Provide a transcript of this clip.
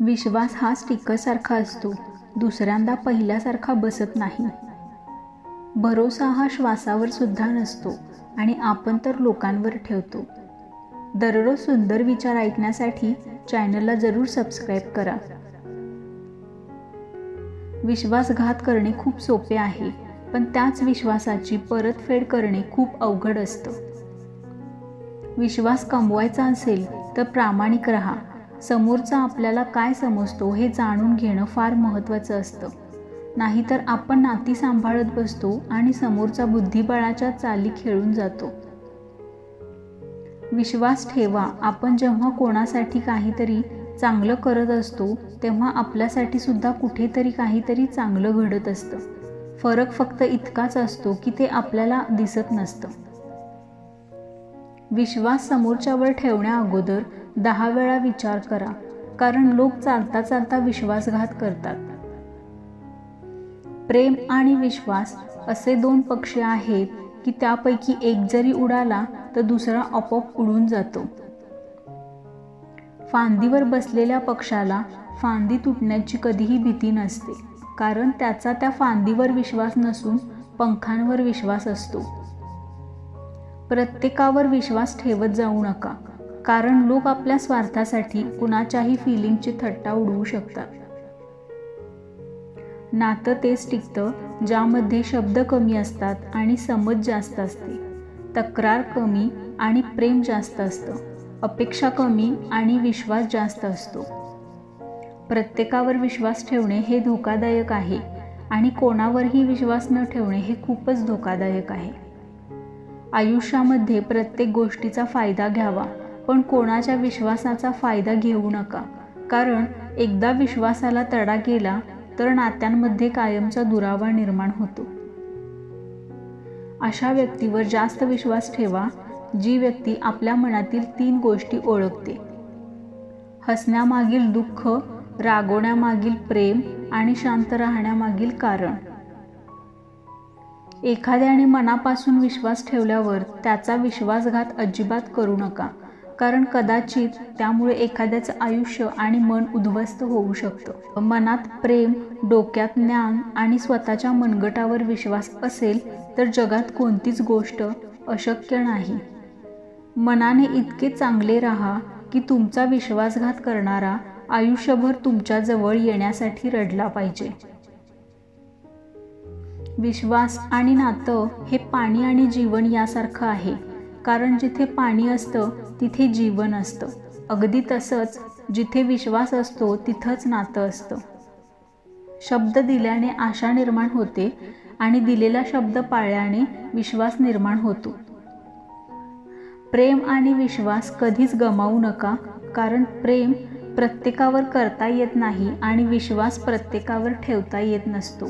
विश्वास हा स्टिकरसारखा असतो. दुसऱ्यांदा पहिल्यासारखा बसत नाही. भरोसा हा श्वासावर सुद्धा नसतो आणि आपण तर लोकांवर ठेवतो. दररोज सुंदर विचार ऐकण्यासाठी चॅनलला जरूर सबस्क्राईब करा. विश्वासघात करणे खूप सोपे आहे पण त्याच विश्वासाची परतफेड करणे खूप अवघड असतं. विश्वास कमवायचा असेल तर प्रामाणिक राहा. समोरचा आपल्याला काय समजतो हे जाणून घेणं फार महत्त्वाचं असतं. नाहीतर आपण नाती सांभाळत बसतो आणि समोरचा बुद्धिबळाच्या चाली खेळून जातो. विश्वास ठेवा आपण जेव्हा कोणासाठी काहीतरी चांगलं करत असतो तेव्हा आपल्यासाठी सुद्धा कुठेतरी काहीतरी चांगलं घडत असतं. फरक फक्त इतकाच असतो की ते आपल्याला दिसत नसतं. विश्वास समोरच्यावर ठेवण्या अगोदर दहा वेळा विचार करा कारण लोक चालता चालता विश्वासघात करतात. प्रेम आणि विश्वास असे दोन पक्षी आहेत की त्यापैकी एक जरी उडाला तर दुसरा आपोआप उडून जातो. फांदीवर बसलेल्या पक्षाला फांदी तुटण्याची कधीही भीती नसते कारण त्याचा त्या फांदीवर विश्वास नसून पंखांवर विश्वास असतो. प्रत्येकावर विश्वास ठेवत जाऊ नका. कारण लोक आपल्या स्वार्थासाठी कुणाच्याही फिलिंगची थट्टा उडवू शकतात. नातं तेच टिकतं ज्यामध्ये शब्द कमी असतात आणि समज जास्त असते. तक्रार कमी आणि प्रेम जास्त असतं. अपेक्षा कमी आणि विश्वास जास्त असतो. प्रत्येकावर विश्वास ठेवणे हे धोकादायक आहे आणि कोणावरही विश्वास न ठेवणे हे खूपच धोकादायक आहे. आयुष्यामध्ये प्रत्येक गोष्टीचा फायदा घ्यावा. पण कोणाच्या विश्वासाचा फायदा घेऊ नका. कारण एकदा विश्वासाला तडा गेला तर नात्यांमध्ये कायमचा दुरावा निर्माण होतो. अशा व्यक्तीवर जास्त विश्वास ठेवा जी व्यक्ती आपल्या मनातील तीन गोष्टी ओळखते. हसण्यामागील दुःख रागवण्यामागील प्रेम आणि शांत राहण्यामागील कारण. एखाद्याने मनापासून विश्वास ठेवल्यावर त्याचा विश्वासघात अजिबात करू नका. कारण कदाचित त्यामुळे एखाद्याचं आयुष्य आणि मन उद्ध्वस्त होऊ शकतं. मनात प्रेम डोक्यात ज्ञान आणि स्वतःच्या मनगटावर विश्वास असेल तर जगात कोणतीच गोष्ट अशक्य नाही. मनाने इतके चांगले राहा की तुमचा विश्वासघात करणारा आयुष्यभर तुमच्याजवळ येण्यासाठी रडला पाहिजे. विश्वास आणि नातं हे पाणी आणि जीवन यासारखं आहे. कारण जिथे पाणी असतं तिथे जीवन असतं. अगदी तसंच जिथे विश्वास असतो तिथंच नातं असतं. शब्द दिल्याने आशा निर्माण होते आणि दिलेला शब्द पाळल्याने विश्वास निर्माण होतो. प्रेम आणि विश्वास कधीच गमावू नका कारण प्रेम प्रत्येकावर करता येत नाही आणि विश्वास प्रत्येकावर ठेवता येत नसतो.